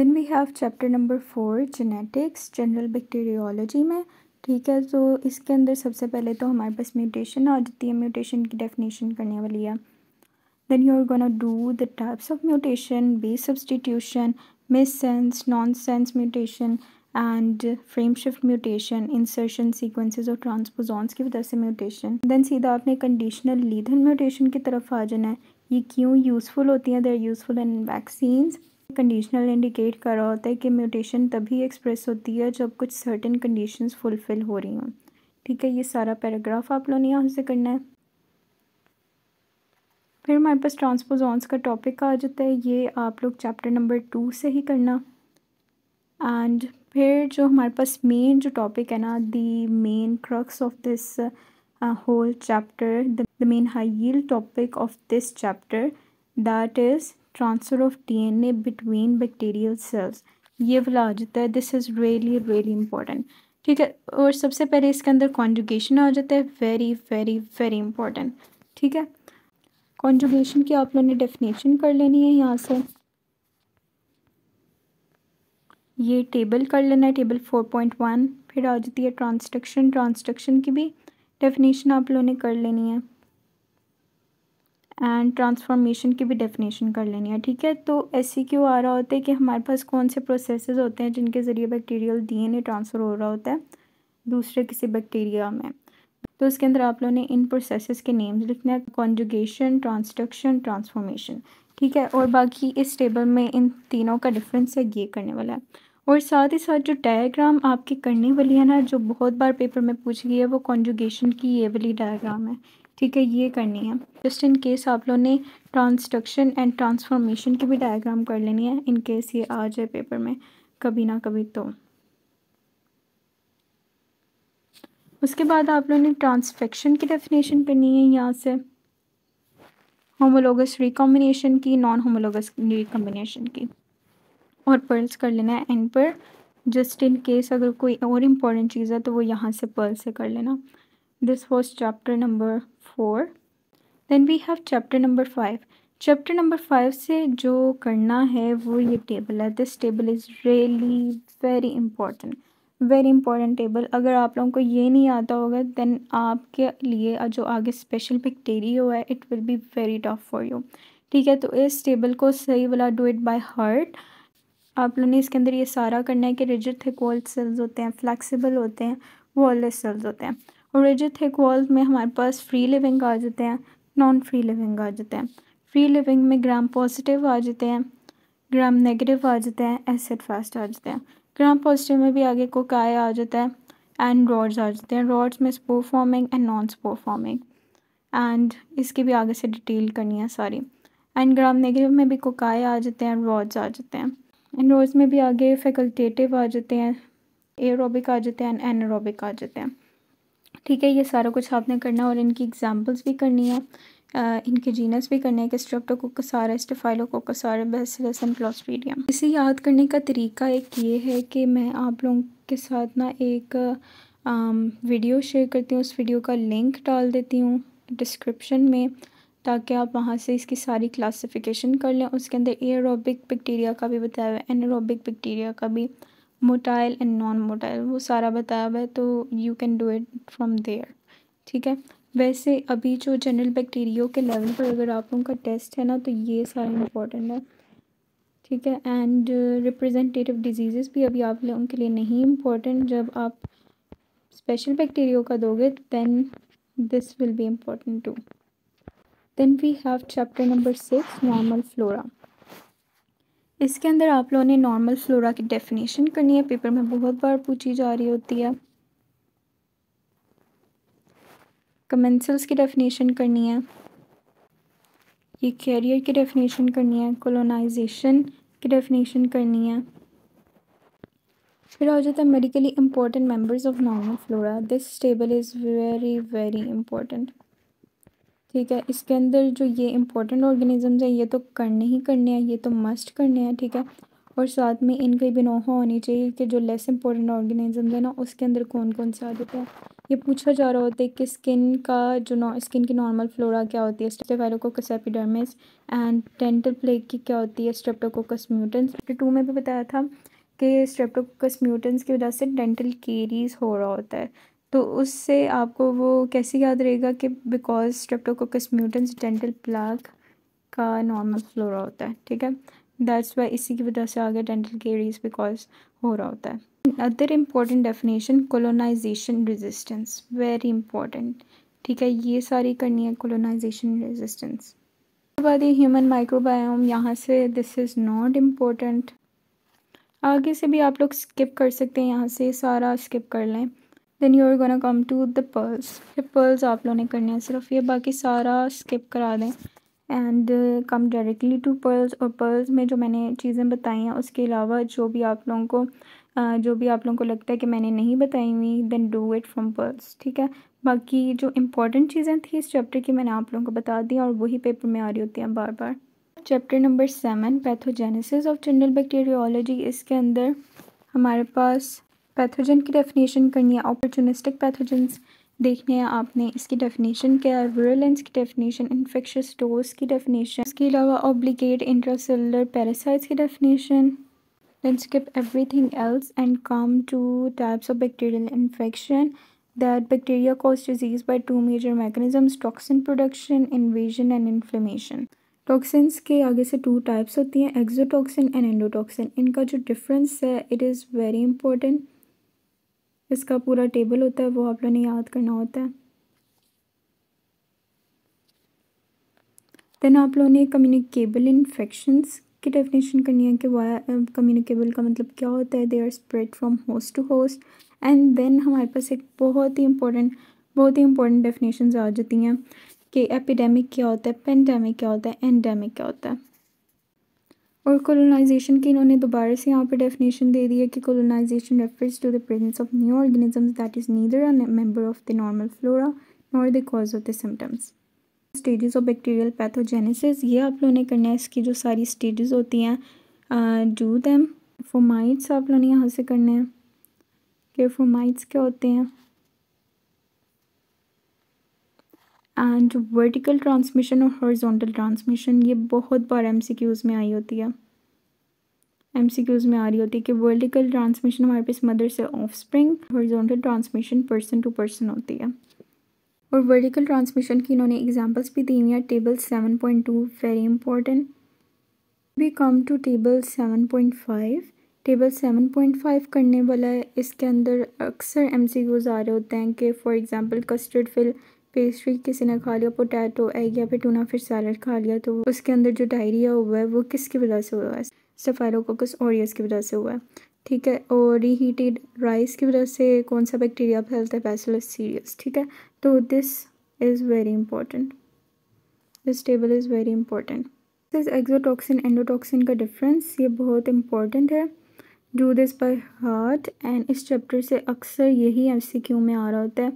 Then we have chapter number four genetics general bacteriology में। ठीक है तो इसके अंदर सबसे पहले तो हमारे पास म्यूटेशन आ जाती है म्यूटेशन की डेफिनेशन करने वाली है। Then you are gonna do the types of mutation base substitution missense nonsense mutation and frameshift mutation insertion sequences और ट्रांसपोजॉन्स की वजह से म्यूटेशन देन सीधा आपने कंडीशनल लीथन म्यूटेशन की तरफ़ आ जाना है। ये क्यों यूज़फुल होती हैं? There useful in vaccines conditional indicate कर रहा होता है कि म्यूटेशन तभी एक्सप्रेस होती है जब कुछ सर्टेन कंडीशंस फुलफ़िल हो रही हों। ठीक है, ये सारा पैराग्राफ आप लोगों ने यहाँ से करना है। फिर हमारे पास ट्रांसपोजॉन्स का टॉपिक आ जाता है, ये आप लोग चैप्टर नंबर टू से ही करना। एंड फिर जो हमारे पास मेन जो टॉपिक है ना the main crux of this whole chapter the main high topic of this chapter that is transfer of DNA between bacterial cells ये वाला आ जाता है. This is really really important ठीक है? और सबसे पहले इसके अंदर कॉन्जुगेशन आ जाता है. वेरी वेरी वेरी इंपॉर्टेंट ठीक है? कॉन्जुगेशन की आप लोगों ने डेफिनेशन कर लेनी है यहाँ से. ये टेबल कर लेना है. टेबल फोर पॉइंट वन फिर आ जाती है ट्रांसडक्शन ट्रांसडक्शन की भी डेफिनेशन आप लोगों ने कर लेनी है. एंड ट्रांसफॉर्मेशन की भी डेफिनेशन कर लेनी है, ठीक है? तो एस क्यों आ रहा होता है कि हमारे पास कौन से प्रोसेसेस होते हैं जिनके ज़रिए बैक्टीरियल डीएनए ट्रांसफ़र हो रहा होता है दूसरे किसी बैक्टीरिया में? तो उसके अंदर आप लोगों ने इन प्रोसेसेस के नेम्स लिखने हैं कॉन्जुगेशन ट्रांसडक्शन ट्रांसफॉर्मेशन ठीक है? और बाकी इस टेबल में इन तीनों का डिफरेंस है, ये करने वाला है। और साथ ही साथ जो डायग्राम आपकी करने वाली है ना, जो बहुत बार पेपर में पूछ गई है, वो कॉन्जुगेशन की ये वाली डायग्राम है। ठीक है, ये करनी है। जस्ट इन केस आप लोगों ने ट्रांसडक्शन एंड ट्रांसफॉर्मेशन की भी डायग्राम कर लेनी है इन केस ये आ जाए पेपर में, कभी ना कभी तो। उसके बाद आप लोगों ने ट्रांसफेक्शन की डेफिनेशन करनी है यहाँ से। होमोलोगस रिकॉम्बिनेशन की नॉन होमोलोगस रिकॉम्बिनेशन की। और पर्ल्स कर लेना है एंड पर जस्ट इन केस अगर कोई और इम्पोर्टेंट चीज़ है तो वो यहाँ से पर्ल से कर लेना। This was chapter number four then we have chapter number five chapter number five से जो करना है वो ये टेबल है. This table is really very important very important table अगर आप लोगों को ये नहीं आता होगा देन आपके लिए जो आगे स्पेशल बैक्टीरिया है it will be very tough for you ठीक है तो इस टेबल को सही वाला डू इट बाय हार्ट आप लोगों ने इसके अंदर ये सारा करना है कि रिजिड थिक सेल्स होते हैं फ्लेक्सिबल होते हैं वॉललेस सेल्स होते हैं। और रिजिड थिक वॉल्स में हमारे पास फ्री लिविंग आ जाते हैं नॉन फ्री लिविंग आ जाते हैं फ्री लिविंग में ग्राम पॉजिटिव आ जाते हैं ग्राम नेगेटिव आ जाते हैं एसिड फास्ट आ जाते हैं ग्राम पॉजिटिव में भी आगे को काय आ जाता है एंड रॉड्स आ जाते हैं रॉड्स में spore forming and non spore forming and इसकी भी आगे से डिटेल करनी है सारी एंड ग्राम नेगेटिव में भी कोकाए आ जाते हैं रॉड्स आ जाते हैं एंड रॉड्स में भी आगे फैकल्टेटिव आ जाते हैं एरोबिक आ जाते हैं एंड एनारोबिक आ जाते हैं ठीक है ये सारा कुछ आपने करना और इनकी एग्जांपल्स भी करनी है आ, इनके जीनस भी करने हैं कि स्ट्रेप्टोकोकसारा स्टेफाइलोकोकसारा बेसिलस एंड क्लॉस्ट्रीडियम इसे याद करने का तरीका एक ये है कि मैं आप लोगों के साथ ना एक आम, वीडियो शेयर करती हूँ उस वीडियो का लिंक डाल देती हूँ डिस्क्रिप्शन में ताकि आप वहाँ से इसकी सारी क्लासिफिकेशन कर लें। उसके अंदर एयरोबिक बैक्टीरिया का भी बताया हुआ है एनरोबिक बैक्टीरिया का भी मोटाइल एंड नॉन मोटाइल वो सारा बताया हुआ है तो you can do it from there ठीक है? वैसे अभी जो जनरल बैक्टीरियो के लेवल पर अगर आप लोगों का टेस्ट है ना तो ये सारा इम्पोर्टेंट है, ठीक है? एंड रिप्रेजेंटेटिव डिज़ीज़ भी अभी आप लोगों के लिए नहीं इम्पोर्टेंट जब आप स्पेशल बैक्टीरियो का दोगे then this will be important too then we have chapter number six normal flora इसके अंदर आप लोगों ने नॉर्मल फ्लोरा की डेफिनेशन करनी है। पेपर में बहुत बार पूछी जा रही होती है। कमेंसल्स की डेफिनेशन करनी है। ये कैरियर की डेफिनेशन करनी है। कोलोनाइजेशन की डेफिनेशन करनी है। फिर आ जाता है medically important members of normal flora this table is very very important ठीक है? इसके अंदर जो ये इंपॉर्टेंट ऑर्गेनिज़म्स हैं, ये तो करने ही करने हैं, ये तो मस्ट करने हैं, ठीक है? और साथ में इनकी भी नोहा होनी चाहिए कि जो लेस इंपॉर्टेंट ऑर्गेनिज्म है ना, उसके अंदर कौन कौन से आ जाते हैं। ये पूछा जा रहा होता है कि स्किन का जो स्किन की नॉर्मल फ्लोरा क्या होती है? Staphylococcus epidermis and dental plaque की क्या होती है? स्ट्रेप्टोकोकस म्यूटेंस टू में भी बताया था कि स्ट्रेप्टोकोकस म्यूटेंस की वजह से डेंटल केरीज हो रहा होता है। तो उससे आपको वो कैसे याद रहेगा कि because streptococcus mutans dental plaque का नॉर्मल फ्लोरा होता है, ठीक है? दैट्स वाई इसी की वजह से आगे डेंटल केरीज बिकॉज़ हो रहा होता है। Other important definition colonisation resistance very important ठीक है? ये सारी करनी है कोलोनाइजेशन रेजिस्टेंस उसके बाद ये ह्यूमन माइक्रोबायोम यहाँ से दिस इज़ नॉट इम्पोर्टेंट आगे से भी आप लोग स्किप कर सकते हैं, यहाँ से सारा स्किप कर लें। Then you are gonna come to the pearls ये पर्ल्स आप लोगों ने करने हैं सिर्फ़ ये बाकी सारा स्किप करा दें। And come directly to pearls और पर्ल्स में जो मैंने चीज़ें बताई हैं उसके अलावा जो भी आप लोगों को uh, जो भी आप लोगों को लगता है कि मैंने नहीं बताई हुई then do it from pearls ठीक है? बाकी जो इंपॉर्टेंट चीज़ें थी इस चैप्टर की मैंने आप लोगों को बता दी और वही पेपर में आ रही होती हैं बार बार chapter number seven pathogenesis of general bacteriology इसके अंदर हमारे पास पैथोजन की डेफिनेशन करनी है अपॉर्चुनिस्टिक पैथोजेंस देखने हैं आपने, इसकी डेफिनेशन क्या है विरुलेंस की डेफिनेशन इन्फेक्शस डोज की डेफिनेशन इसके अलावा ऑब्लिगेट इंट्रासेलुलर पैरासाइट्स की definition then skip everything else and come to types of bacterial infection that bacteria cause disease by two major mechanisms toxin production invasion and inflammation toxins के आगे से two types होती हैं exotoxin and endotoxin इनका जो difference है it is very important इसका पूरा टेबल होता है, वो आप लोगों ने याद करना होता है। देन आप लोगों ने कम्युनिकेबल इन्फेक्शंस की डेफिनेशन करनी है कि कम्युनिकेबल का मतलब क्या होता है they are spread from host to host and then हमारे पास एक बहुत ही इंपॉर्टेंट बहुत ही इंपॉर्टेंट डेफिनेशन आ जाती हैं कि एपिडेमिक क्या होता है पेंडेमिक क्या होता है एंडेमिक क्या होता है। और कोलोनाइजेशन की इन्होंने दोबारा से यहाँ पर डेफिनेशन दे दी है कि colonisation refers to the presence of new organisms that is neither a member of the normal flora nor the cause of the symptoms stages of bacterial pathogenesis ये आप लोगों ने करना है इसकी जो सारी स्टेजेस होती हैं डू दैम फोमाइट्स आप लोगों ने यहाँ से करने हैं। कि फोमाइट्स क्या होते हैं? एंड वर्टिकल ट्रांसमिशन और हॉरिजॉन्टल ट्रांसमिशन, ये बहुत बार एम में आई होती है। एम में आ रही होती है कि वर्टिकल ट्रांसमिशन हमारे पास मदर से offspring horizontal transmission person to person होती है। और वर्टिकल ट्रांसमिशन की इन्होंने एग्जांपल्स भी दी हुई हैं table seven point two very important we come to table seven point five table seven point five करने वाला है इसके अंदर अक्सर एम आ रहे होते हैं कि for example custard fill pastry किसी ने खा लिया, पोटैटो एग या फिर टूना फिर सैलड खा लिया तो उसके अंदर जो डायरिया हुआ है, वो किसकी वजह से हुआ है? सफ़ाइलोकोकस ओरियस की वजह से हुआ है। ठीक है, और रीहीटेड राइस की वजह से कौन सा बैक्टीरिया फैलता है? बैसिलस सीरियस ठीक है? तो this is very important this table is very important this exotoxin endotoxin का डिफरेंस ये बहुत इंपॉर्टेंट है। Do this by heart and इस चैप्टर से अक्सर यही एम में आ रहा होता है।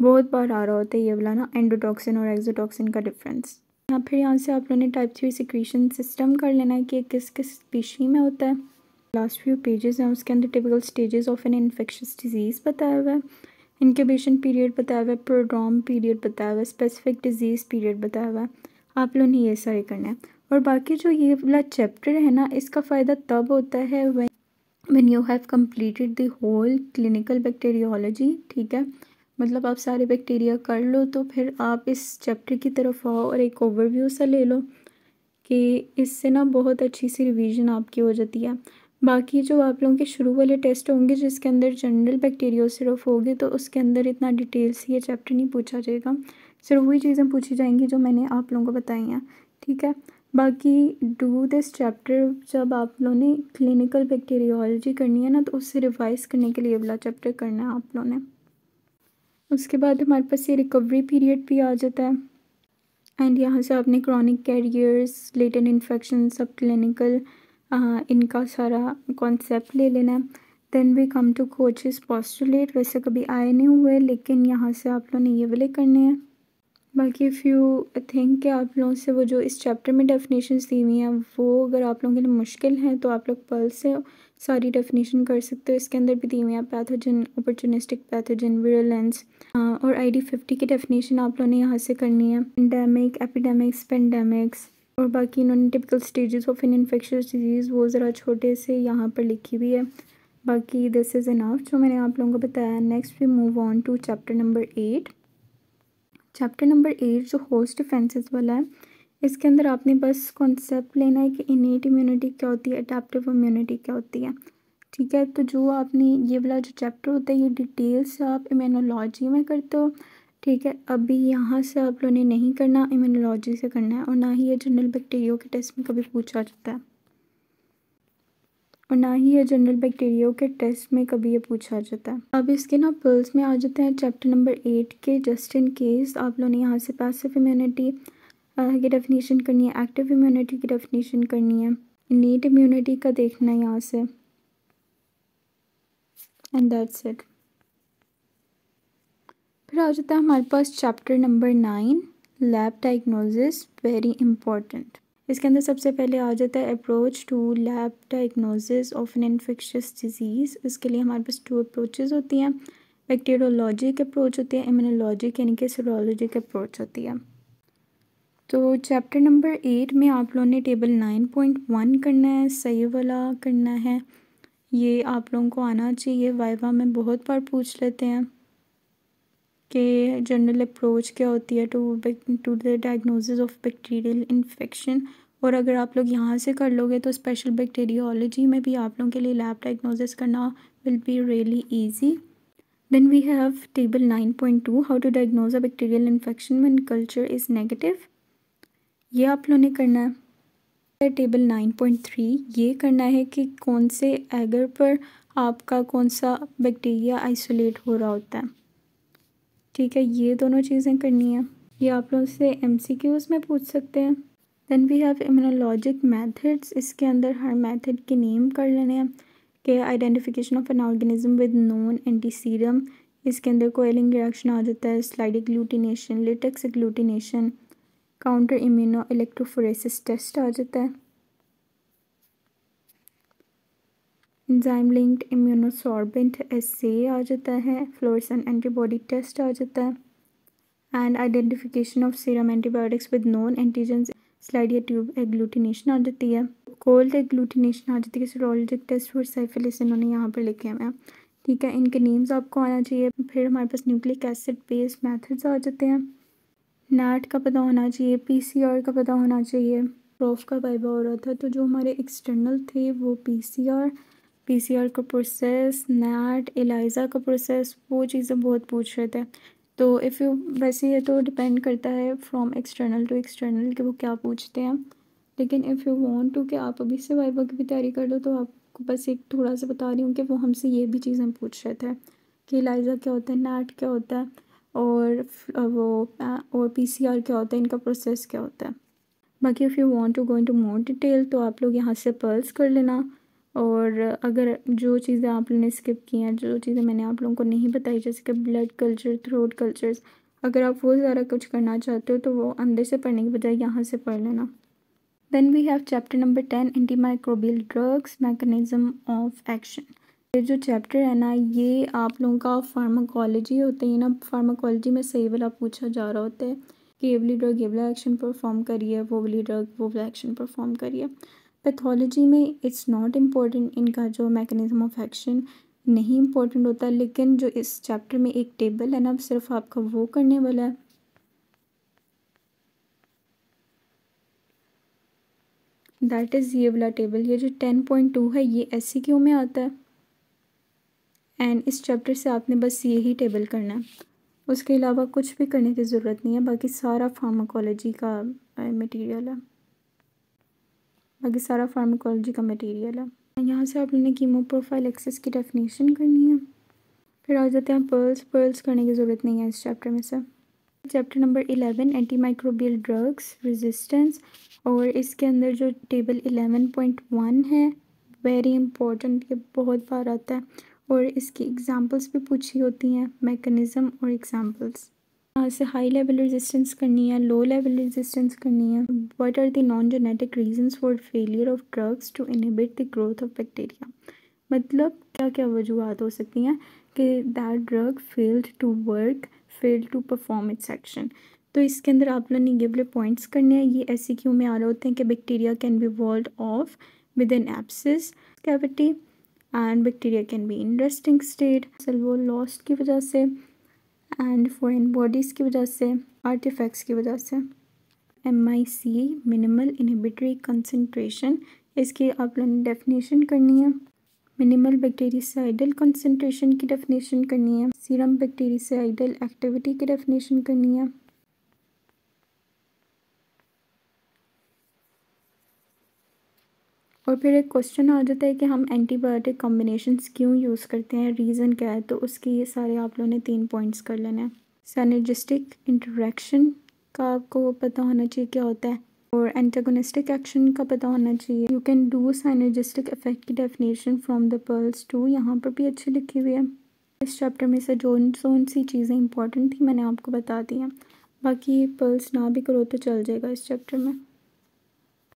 बहुत बार आ रहा होता है ये वाला ना एंडोटॉक्सिन और एक्जोटॉक्सिन का डिफरेंस या फिर यहाँ से आप लोगों ने टाइप थ्री सिक्रीशन सिस्टम कर लेना है कि किस किस स्पीशी में होता है। लास्ट फ्यू पेजेस हैं, उसके अंदर typical stages of an infectious disease बताया हुआ है। इनक्यूबेशन पीरियड बताया हुआ है प्रोड्रॉम पीरियड बताया हुआ है स्पेसिफिक डिज़ीज़ पीरियड बताया हुआ है। आप लोगों ने ये सारे करना है। और बाकी जो ये वाला चैप्टर है ना, इसका फ़ायदा तब होता है when you have completed the whole clinical bacteriology, ठीक है? मतलब आप सारे बैक्टीरिया कर लो तो फिर आप इस चैप्टर की तरफ़ आओ और एक ओवरव्यू सा ले लो कि इससे ना बहुत अच्छी सी रिवीजन आपकी हो जाती है। बाकी जो आप लोगों के शुरू वाले टेस्ट होंगे जिसके अंदर जनरल बैक्टीरिया सिर्फ़ होगी तो उसके अंदर इतना डिटेल से ये चैप्टर नहीं पूछा जाएगा। सिर्फ़ वही चीज़ें पूछी जाएँगी जो मैंने आप लोगों को बताई हैं, ठीक है? बाकी डू दिस चैप्टर जब आप लोगों ने क्लिनिकल बैक्टीरियोलॉजी करनी है ना तो उससे रिवाइज करने के लिए वाला चैप्टर करना है आप लोगों ने। उसके बाद हमारे पास ये रिकवरी पीरियड भी आ जाता है। एंड यहाँ से आपने chronic carriers latent infection subclinical इनका सारा कॉन्सेप्ट ले लेना है। Then we come to Koch's postulate वैसे कभी आए नहीं हुए, लेकिन यहाँ से आप लोगों ने ये वाले करने हैं। बाकी इफ़ यू थिंक कि आप लोगों से वो जो इस चैप्टर में डेफिनेशन दी हुई हैं, वो अगर आप लोगों के लिए मुश्किल हैं तो आप लोग पल से सारी डेफिनेशन कर सकते हो। इसके अंदर भी दी हुई पैथोजन अपॉर्चुनिस्टिक पैथोजन विरलेंस और आई डी फिफ्टी की डेफिनेशन आप लोगों ने यहाँ से करनी है। एंडेमिक एपिडेमिक्स पेंडेमिक्स और बाकी इन्होंने typical stages of in infectious disease वो ज़रा छोटे से यहाँ पर लिखी हुई है। बाकी दिस इज़ इनफ जो मैंने आप लोगों को बताया। Next we move on to chapter number eight chapter number eight जो होस्ट डिफेंसेस वाला है इसके अंदर आपने बस कॉन्सेप्ट लेना है कि इनेट इम्यूनिटी क्या होती है अडेप्टिव इम्यूनिटी क्या होती है। ठीक है तो जो आपने ये वाला जो चैप्टर होता है, ये डिटेल्स आप इम्यूनोलॉजी में करते हो। ठीक है, अभी यहाँ से आप लोगों ने नहीं करना इम्यूनोलॉजी से करना है, और ना ही ये जनरल बैक्टीरियो के टेस्ट में कभी पूछा जाता है। और ना ही ये जनरल बैक्टीरियो के टेस्ट में कभी ये पूछा जाता है। अब इसके ना पर्ल्स में आ जाते हैं चैप्टर नंबर एट के जस्ट इन केस आप लोगों ने यहाँ से पैसिव इम्यूनिटी की डेफिनेशन करनी है एक्टिव इम्यूनिटी की डेफिनेशन करनी है। नीट इम्यूनिटी का देखना है यहाँ से। एंड दैट्स इट फिर आ जाता है हमारे पास chapter number nine lab diagnosis very important इसके अंदर सबसे पहले आ जाता है approach to lab diagnosis of an infectious disease इसके लिए हमारे पास टू अप्रोचेज़ होती हैं। बैक्टीरियोलॉजिक अप्रोच होती है इम्यूनोलॉजिक यानी कि सीरोलॉजिक अप्रोच होती है। तो चैप्टर नंबर एट में आप लोगों ने टेबल नाइन पॉइंट वन करना है, सही वाला करना है। ये आप लोगों को आना चाहिए। वाइवा में बहुत बार पूछ लेते हैं कि जनरल अप्रोच क्या होती है to to the diagnosis of bacterial infection और अगर आप लोग यहाँ से कर लोगे तो स्पेशल बैक्टीरियोलॉजी में भी आप लोगों के लिए लैब डायग्नोसिस करना will be really easy then we have table nine point two how to diagnose a bacterial infection one culture is negative ये आप लोगों ने करना है। टेबल नाइन पॉइंट थ्री ये करना है कि कौन से एगर पर आपका कौन सा बैक्टीरिया आइसोलेट हो रहा होता है। ठीक है, ये दोनों चीज़ें करनी है। ये आप लोग से एम सी क्यूज़ में पूछ सकते हैं। Then we have immunologic methods इसके अंदर हर मेथड के नेम कर लेने हैं। कि identification of an organism with known anti serum इसके अंदर कोयलिंग रिएक्शन आ जाता है slide agglutination latex agglutination counter immunoelectrophoresis test आ जाता है। इंजाइम लिंक्ड इम्यूनोसॉर्बेंट एसे आ जाता है। फ्लोरसन एंटीबॉडी टेस्ट आ जाता है। And identification of serum antibiotics with known antigens slide या ट्यूब एग्लूटिनेशन आ जाती है। कोल्ड एग्लूटिनेशन आ जाती है सीरोलॉजिक टेस्ट फॉर साइफिलिस इन्होंने यहाँ पर लिखे हुए हैं। ठीक है, इनके नेम्स आपको आना चाहिए। फिर हमारे पास न्यूक्लिक एसिड बेस्ड मेथड्स आ जाते हैं। नैट का पता होना चाहिए पीसीआर का पता होना चाहिए प्रोफ का वाइबा हो रहा था। तो जो हमारे एक्सटर्नल थे, वो पीसीआर पीसीआर का प्रोसेस नैट एलाइज़ा का प्रोसेस वो चीज़ें बहुत पूछ रहे थे। तो इफ़ यू वैसे ये तो डिपेंड करता है फ्रॉम एक्सटर्नल टू एक्सटर्नल कि वो क्या पूछते हैं। लेकिन इफ़ यू वांट टू कि आप अभी से वाइबा की भी तैयारी कर लो तो आपको बस एक थोड़ा सा बता रही हूँ कि वो हमसे ये भी चीज़ें पूछ रहे थे कि एलाइज़ा क्या होता है नैट क्या होता है। और वो और पीसीआर क्या होता है? इनका प्रोसेस क्या होता है? बाकी if you want to go into more detail तो आप लोग यहाँ से पर्स कर लेना। और अगर जो चीज़ें आप लोगों ने स्किप की हैं, जो चीज़ें मैंने आप लोगों को नहीं बताई, जैसे कि ब्लड कल्चर थ्रोट कल्चर्स अगर आप वो ज़्यादा कुछ करना चाहते हो तो वो अंदर से पढ़ने के बजाय यहाँ से पढ़ लेना। Then we have chapter number ten antimicrobial drugs mechanism of action ये जो चैप्टर है ना, ये आप लोगों का फार्माकोलॉजी होता है ना फार्माकोलॉजी में सही वाला पूछा जा रहा होता है कि ये वाली ड्रग ये वाला एक्शन परफॉर्म करिए वो वाली ड्रग वो वाला एक्शन परफॉर्म करिए पैथोलॉजी में इट्स नॉट इम्पोर्टेंट इनका जो मैकेनिज़्म ऑफ़ एक्शन नहीं इम्पोर्टेंट होता, लेकिन जो इस चैप्टर में एक टेबल है ना, सिर्फ़ आपका वो करने वाला है। दैट इज़ ये वाला टेबल ये जो टेन पॉइंट टू है, ये एस में आता है? एंड इस चैप्टर से आपने बस यही टेबल करना है। उसके अलावा कुछ भी करने की ज़रूरत नहीं है, बाकी सारा फार्माकोलॉजी का मटेरियल है। बाकी सारा फार्माकोलॉजी का मटेरियल है। यहाँ से आप लोगों ने कीमो प्रोफ़ाइल एक्सेस की डेफिनेशन करनी है। फिर आ जाते हैं पर्ल्स पर्ल्स करने की ज़रूरत नहीं है इस चैप्टर में से। Chapter number eleven antimicrobial drugs resistance और इसके अंदर जो टेबल इलेवन पॉइंट वन है वेरी इंपॉर्टेंट ये बहुत बार आता है। और इसकी एग्ज़ाम्पल्स भी पूछी होती हैं मैकेनिज़्म और एग्ज़ाम्पल्स यहाँ से हाई लेवल रेजिस्टेंस करनी है लो लेवल रेजिस्टेंस करनी है. What are the non genetic reasons for failure of drugs to inhibit the growth of bacteria मतलब क्या क्या वजूहत हो सकती हैं कि that drug failed to work failed to perform its action तो इसके अंदर आप लोगों ने गिवले पॉइंट्स करने हैं। ये ऐसे क्यों में आ रहे होते हैं कि bacteria can be walled off within abscess cavity and bacteria can be in resting state वो लॉस्ट की वजह से एंड फॉरेन बॉडीज़ की वजह से आर्टिफैक्ट्स की वजह से। M I C minimal inhibitory concentration इसकी आप लोगों ने डेफिनेशन करनी है। मिनिमल बैक्टीरियासाइडल कंसनट्रेशन की डेफिनेशन करनी है। सीरम बैक्टीरियासाइडल एक्टिविटी की डेफिनेशन करनी है। और फिर एक क्वेश्चन आ जाता है कि हम एंटीबायोटिक कॉम्बिनेशंस क्यों यूज़ करते हैं? रीज़न क्या है? तो उसके ये सारे आप लोगों ने तीन पॉइंट्स कर लेने हैं। सैनर्जिस्टिक इंटरेक्शन का आपको पता होना चाहिए क्या होता है? और एंटागोनिस्टिक एक्शन का पता होना चाहिए। You can do synergistic effect की definition from the pearls too यहाँ पर भी अच्छी लिखी हुई है। इस चैप्टर में से जो जोन सी चीज़ें इंपॉर्टेंट थी मैंने आपको बता दी हैं। बाकी पर्ल्स ना भी करो तो चल जाएगा इस चैप्टर में।